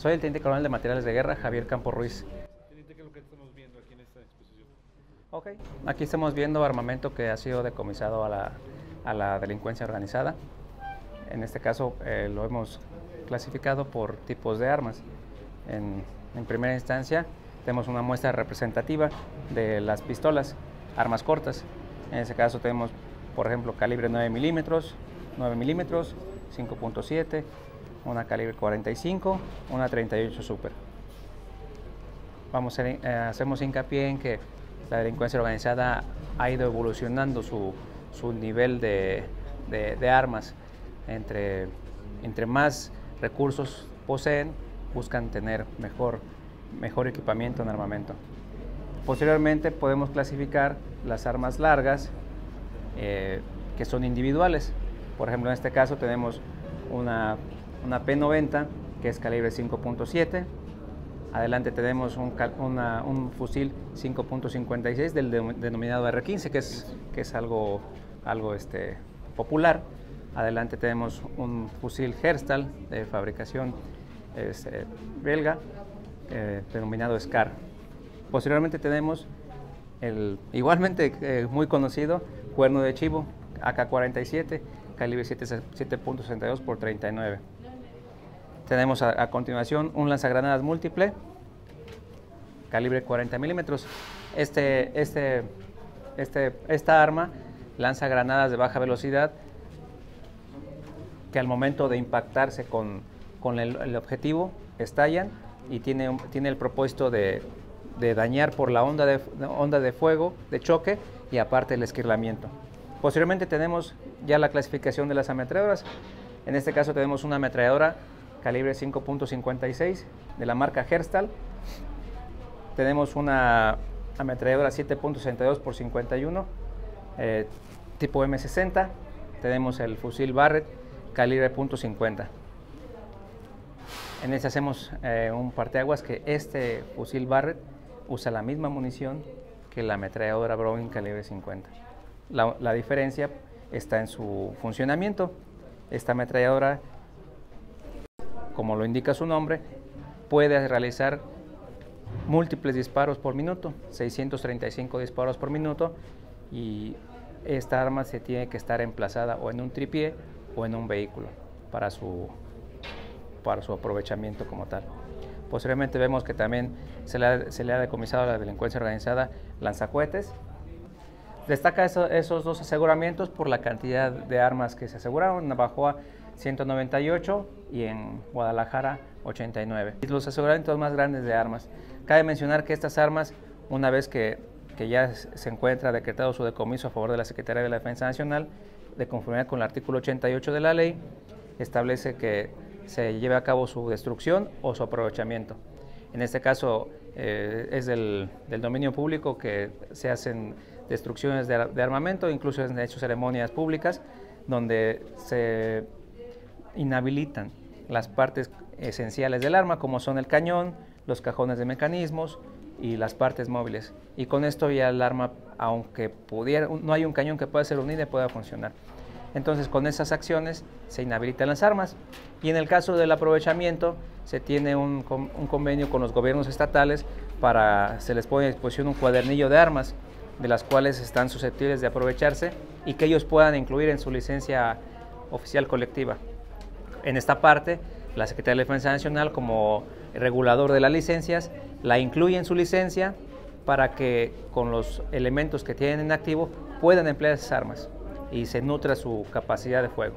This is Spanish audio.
Soy el teniente coronel de materiales de guerra, Javier Campo Ruiz. Teniente, ¿qué es lo que estamos viendo aquí en esta exposición? Ok, aquí estamos viendo armamento que ha sido decomisado a la, a la delincuencia organizada. En este caso eh, lo hemos clasificado por tipos de armas. En, en primera instancia tenemos una muestra representativa de las pistolas, armas cortas. En este caso tenemos, por ejemplo, calibre 9 milímetros, 9 milímetros, 5.7, una calibre 45, una 38 Super. Vamos a, eh, hacemos hincapié en que la delincuencia organizada ha ido evolucionando su, su nivel de, de, armas. Entre, entre más recursos poseen, buscan tener mejor, mejor equipamiento en armamento. Posteriormente podemos clasificar las armas largas eh, que son individuales. Por ejemplo, en este caso tenemos una, una P90 que es calibre 5.7. Adelante tenemos un, fusil 5.56 del de, denominado R15, que es, que es algo, algo este, popular. Adelante tenemos un fusil Herstal de fabricación este, belga, eh, denominado SCAR. Posteriormente tenemos el igualmente eh, muy conocido cuerno de chivo AK-47, calibre 7.62 por 39. Tenemos a, a, continuación un lanzagranadas múltiple, calibre 40 milímetros. Este, este, este, esta arma lanza granadas de baja velocidad que al momento de impactarse con, con el, el, objetivo estallan y tiene, tiene el propósito de, de dañar por la onda de, onda de fuego, de choque y aparte el esquirlamiento. Posteriormente tenemos ya la clasificación de las ametralladoras. En este caso tenemos una ametralladora calibre 5.56 de la marca Herstal. Tenemos una ametralladora 7.62 por 51 eh, tipo M60. Tenemos el fusil Barrett calibre .50. En este hacemos eh, un parteaguas que este fusil Barrett usa la misma munición que la ametralladora Browning calibre 50. La, la, diferencia está en su funcionamiento. Esta ametralladora, como lo indica su nombre, puede realizar múltiples disparos por minuto, 635 disparos por minuto, y esta arma se tiene que estar emplazada o en un tripié o en un vehículo para su, para su aprovechamiento como tal. Posteriormente vemos que también se le ha, se le ha decomisado a la delincuencia organizada lanzacohetes. Destaca eso, esos dos aseguramientos por la cantidad de armas que se aseguraron. En Navajoa 198 y en Guadalajara 89. Y los aseguramientos más grandes de armas. Cabe mencionar que estas armas, una vez que, que ya se encuentra decretado su decomiso a favor de la Secretaría de la Defensa Nacional, de conformidad con el artículo 88 de la ley, establece que se lleve a cabo su destrucción o su aprovechamiento. En este caso eh, es del, del, dominio público que se hacen destrucciones de, de armamento, incluso han hecho ceremonias públicas donde se inhabilitan las partes esenciales del arma, como son el cañón, los cajones de mecanismos y las partes móviles. Y con esto ya el arma, aunque pudiera, no hay un cañón que pueda ser unido, pueda funcionar. Entonces, con esas acciones se inhabilitan las armas. Y en el caso del aprovechamiento, se tiene un, convenio con los gobiernos estatales para se les pone a disposición un cuadernillo de armas, de las cuales están susceptibles de aprovecharse y que ellos puedan incluir en su licencia oficial colectiva. En esta parte, la Secretaría de Defensa Nacional, como regulador de las licencias, la incluye en su licencia para que con los elementos que tienen en activo puedan emplear esas armas y se nutra su capacidad de fuego.